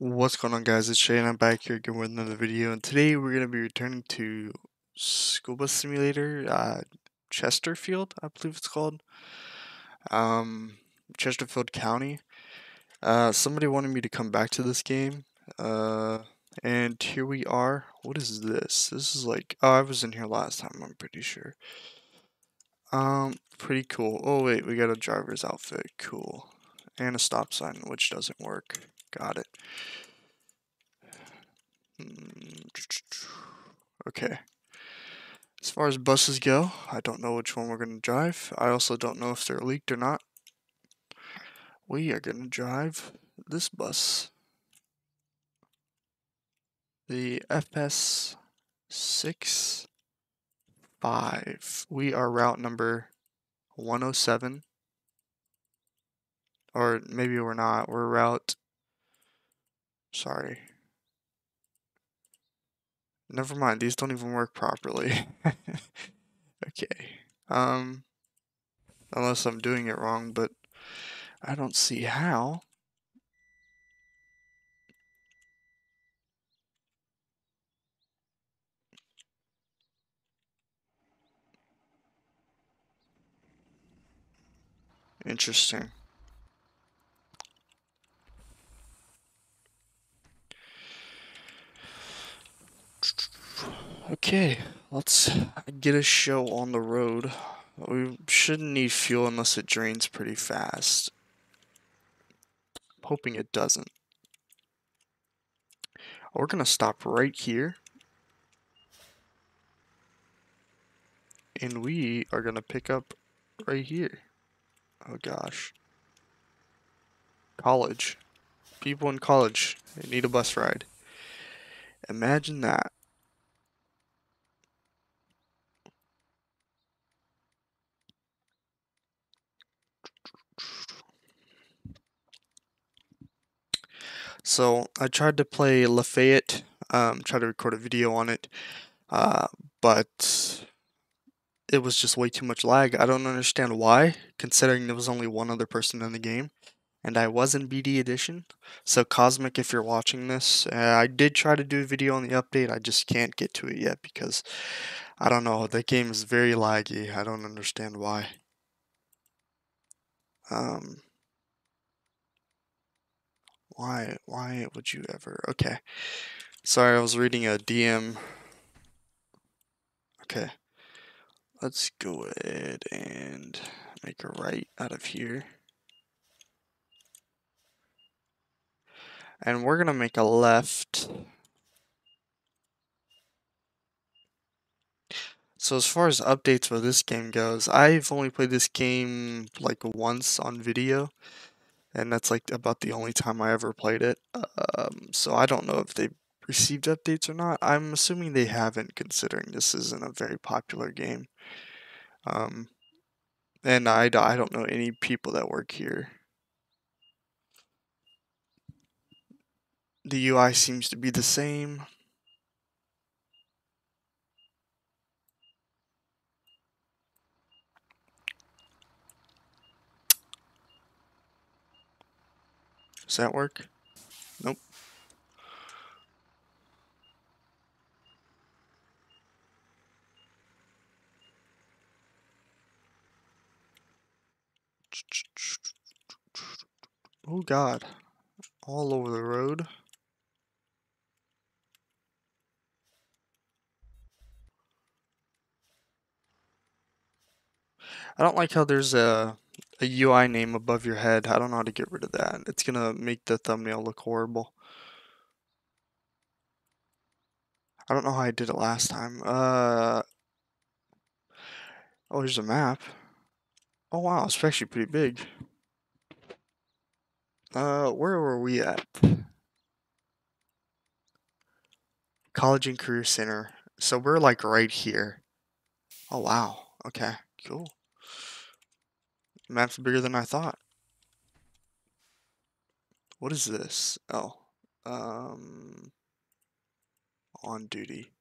What's going on guys, it's Shay, I'm back here again with another video and today we're going to be returning to School Bus Simulator, uh, Chesterfield I believe it's called, um, Chesterfield County. Uh, somebody wanted me to come back to this game, uh, and here we are. What is this? This is like, oh I was in here last time I'm pretty sure. Um, pretty cool. Oh wait, we got a driver's outfit, cool. And a stop sign, which doesn't work. Got it. Hmm, okay. As far as buses go, I don't know which one we're going to drive. I also don't know if they're leaked or not. We are going to drive this bus. The FS 6 5. We are route number 107. Or maybe we're not. We're route Sorry. Never mind, these don't even work properly. okay. Um unless I'm doing it wrong, but I don't see how. Interesting. Okay, let's get a show on the road. We shouldn't need fuel unless it drains pretty fast. I'm hoping it doesn't. We're going to stop right here. And we are going to pick up right here. Oh gosh. College. People in college, they need a bus ride. Imagine that. So I tried to play Lafayette, um, tried to record a video on it, uh, but it was just way too much lag. I don't understand why, considering there was only one other person in the game, and I was in BD Edition. So Cosmic, if you're watching this, uh, I did try to do a video on the update. I just can't get to it yet because I don't know. The game is very laggy. I don't understand why. Um, why, why would you ever? Okay. Sorry, I was reading a DM. Okay. Let's go ahead and make a right out of here. And we're going to make a left. So as far as updates for this game goes, I've only played this game like once on video and that's like about the only time I ever played it. Um, so I don't know if they received updates or not. I'm assuming they haven't, considering this isn't a very popular game. Um, and I, I don't know any people that work here. The UI seems to be the same. Does that work? Nope. Oh god. All over the road. I don't like how there's a a UI name above your head. I don't know how to get rid of that. It's gonna make the thumbnail look horrible. I don't know how I did it last time. Uh, oh, here's a map. Oh wow, it's actually pretty big. Uh, where were we at? College and Career Center. So we're like right here. Oh wow. Okay, cool. Map's bigger than I thought. What is this? Oh. Um, on duty.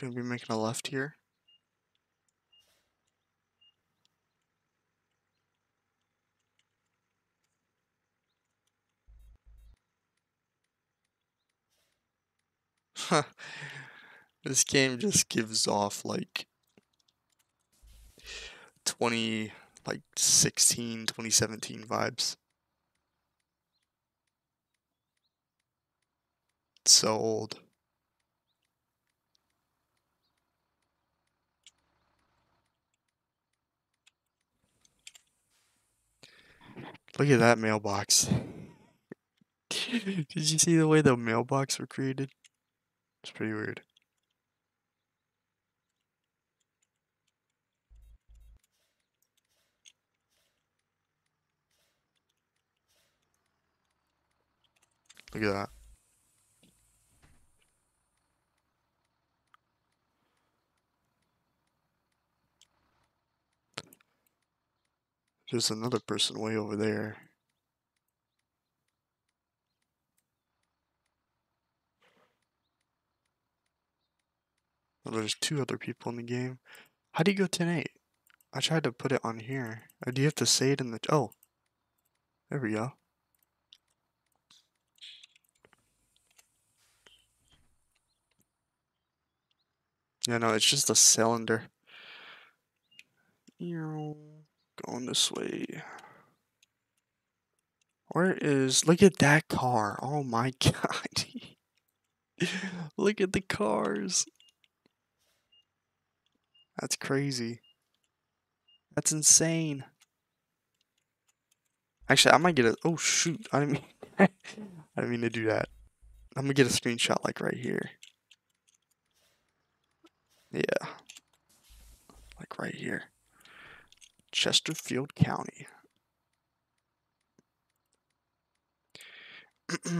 Gonna be making a left here. this game just gives off like 20 like 16 2017 vibes so old look at that mailbox. Did you see the way the mailbox were created? It's pretty weird. Look at that. There's another person way over there. Oh, there's two other people in the game. How do you go 10-8? I tried to put it on here. Or do you have to say it in the... Oh. There we go. Yeah, no, it's just a cylinder. Going this way. Where is... Look at that car. Oh my god. Look at the cars. That's crazy. That's insane. Actually, I might get a... Oh, shoot. I didn't mean... I didn't mean to do that. I'm gonna get a screenshot like right here. Yeah. Like right here. Chesterfield County.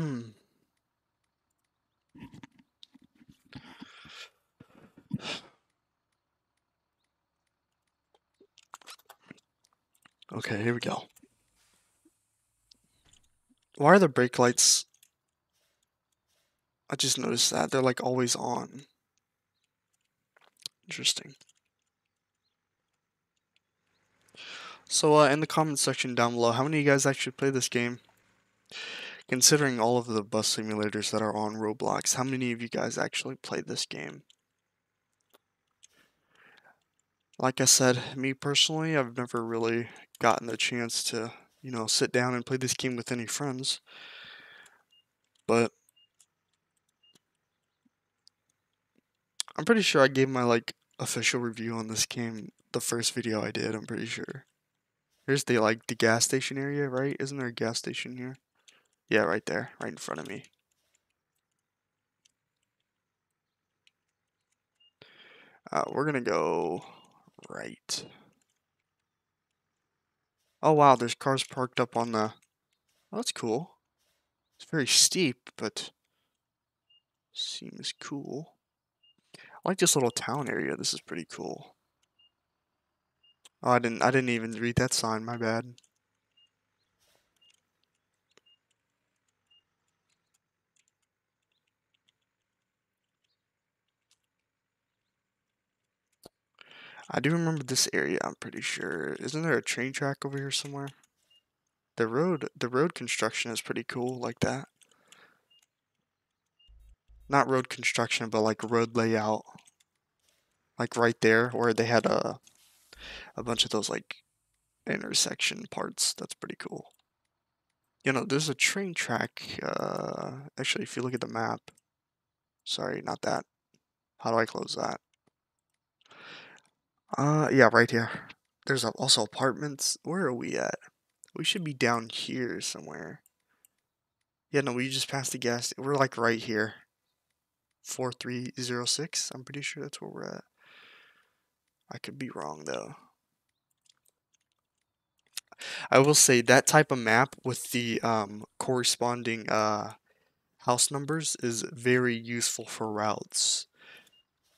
okay, here we go. Why are the brake lights? I just noticed that. They're like always on. Interesting. So uh, in the comments section down below, how many of you guys actually play this game? Considering all of the bus simulators that are on Roblox, how many of you guys actually play this game? Like I said, me personally, I've never really gotten the chance to, you know, sit down and play this game with any friends. But I'm pretty sure I gave my like official review on this game the first video I did, I'm pretty sure. Here's the like the gas station area, right? Isn't there a gas station here? Yeah, right there, right in front of me. Uh, we're gonna go right. Oh wow, there's cars parked up on the... Oh, that's cool. It's very steep, but seems cool. I like this little town area. This is pretty cool. Oh, I didn't I didn't even read that sign. My bad. I do remember this area, I'm pretty sure. Isn't there a train track over here somewhere? The road the road construction is pretty cool like that not road construction, but like road layout. Like right there where they had a a bunch of those like intersection parts. That's pretty cool. You know, there's a train track. Uh, actually, if you look at the map, sorry, not that. How do I close that? Uh, yeah, right here. There's also apartments. Where are we at? We should be down here somewhere. Yeah, no, we just passed the gas. We're like right here. 4306. I'm pretty sure that's where we're at. I could be wrong though. I will say that type of map with the um, corresponding uh, house numbers is very useful for routes.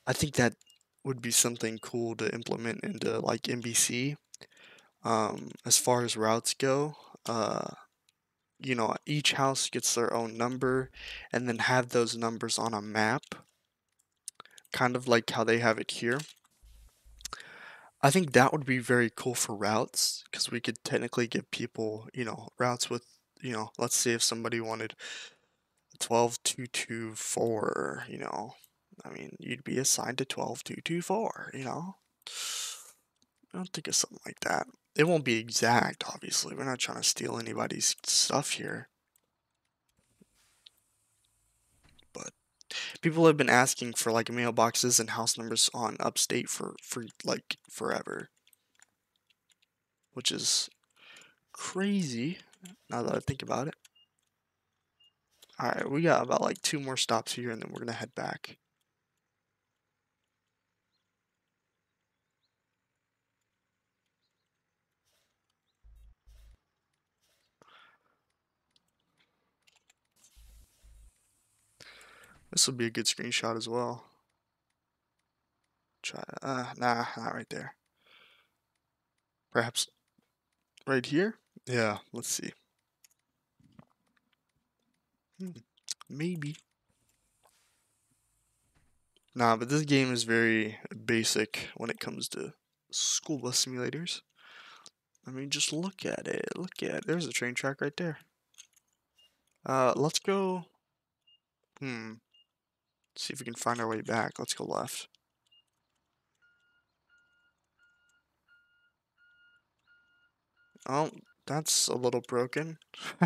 I think that would be something cool to implement into like NBC. Um, as far as routes go, uh, you know, each house gets their own number and then have those numbers on a map, kind of like how they have it here. I think that would be very cool for routes because we could technically give people, you know, routes with, you know, let's say if somebody wanted 12224, you know, I mean, you'd be assigned to 12224, you know. I don't think of something like that. It won't be exact, obviously. We're not trying to steal anybody's stuff here. People have been asking for like mailboxes and house numbers on upstate for for like forever. Which is crazy now that I think about it. Alright, we got about like two more stops here and then we're gonna head back. This would be a good screenshot as well. Try, uh, nah, not right there. Perhaps right here? Yeah, let's see. Hmm, maybe. Nah, but this game is very basic when it comes to school bus simulators. I mean, just look at it. Look at it. There's a train track right there. Uh, let's go. Hmm. See if we can find our way back. Let's go left. Oh, that's a little broken.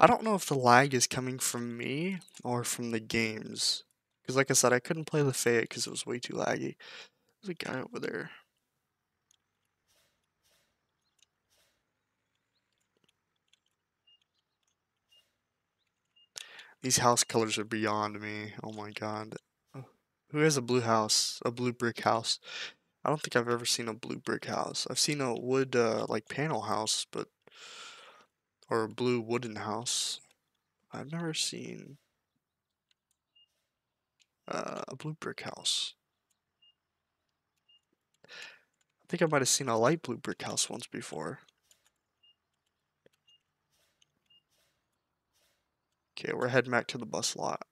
I don't know if the lag is coming from me or from the games. Because like I said, I couldn't play the Lafayette because it was way too laggy. There's a guy over there. These house colors are beyond me. Oh my god. Who has a blue house? A blue brick house? I don't think I've ever seen a blue brick house. I've seen a wood, uh, like, panel house, but... Or a blue wooden house. I've never seen... Uh, a blue brick house. I think I might have seen a light blue brick house once before. Okay, we're heading back to the bus lot.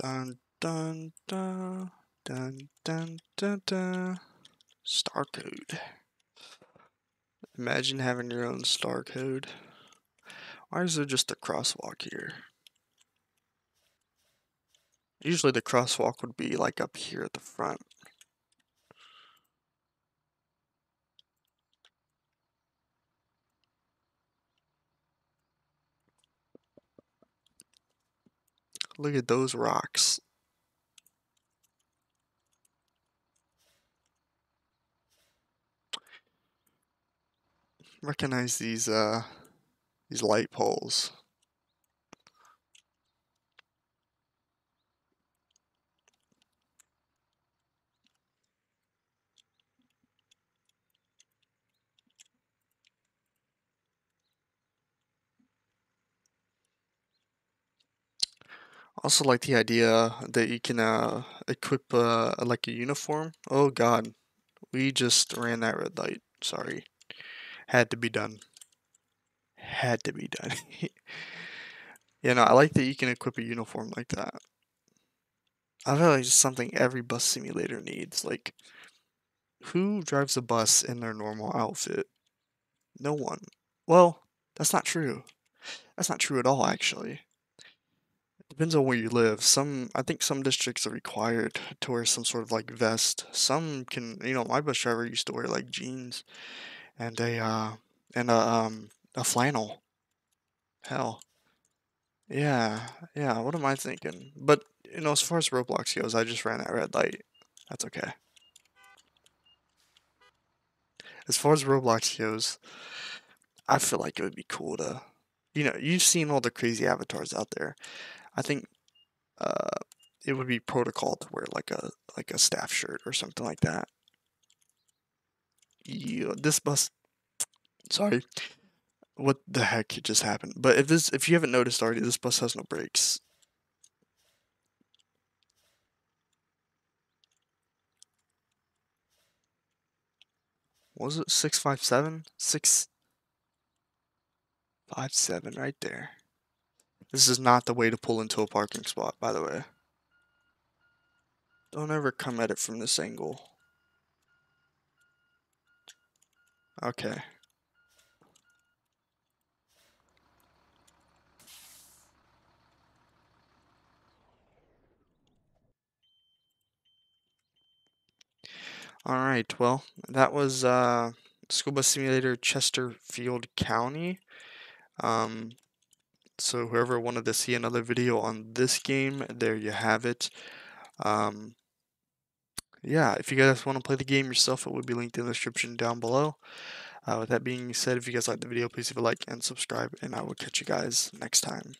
Dun dun dun dun dun dun dun. Star code. Imagine having your own star code. Why is there just a crosswalk here? Usually the crosswalk would be like up here at the front. Look at those rocks. Recognize these uh these light poles. Also like the idea that you can uh, equip uh, like a uniform. Oh god, we just ran that red light. Sorry, had to be done. Had to be done. you know, I like that you can equip a uniform like that. I feel like it's something every bus simulator needs. Like, who drives a bus in their normal outfit? No one. Well, that's not true. That's not true at all, actually. Depends on where you live. Some, I think some districts are required to wear some sort of like vest. Some can, you know, my bus driver used to wear like jeans and a, uh, and a, um, a flannel. Hell. Yeah, yeah, what am I thinking? But, you know, as far as Roblox goes, I just ran that red light. That's okay. as far as Roblox goes, I feel like it would be cool to, you know, you've seen all the crazy avatars out there. I think uh, it would be protocol to wear like a like a staff shirt or something like that. You, this bus, sorry, what the heck just happened? But if this, if you haven't noticed already, this bus has no brakes. was it 657? 657 right there. This is not the way to pull into a parking spot, by the way. Don't ever come at it from this angle. Okay. Alright, well, that was uh, School Bus Simulator Chesterfield County. Um, so whoever wanted to see another video on this game, there you have it. Um, yeah, if you guys want to play the game yourself, it would be linked in the description down below. Uh, with that being said, if you guys liked the video, please leave a like and subscribe, and I will catch you guys next time.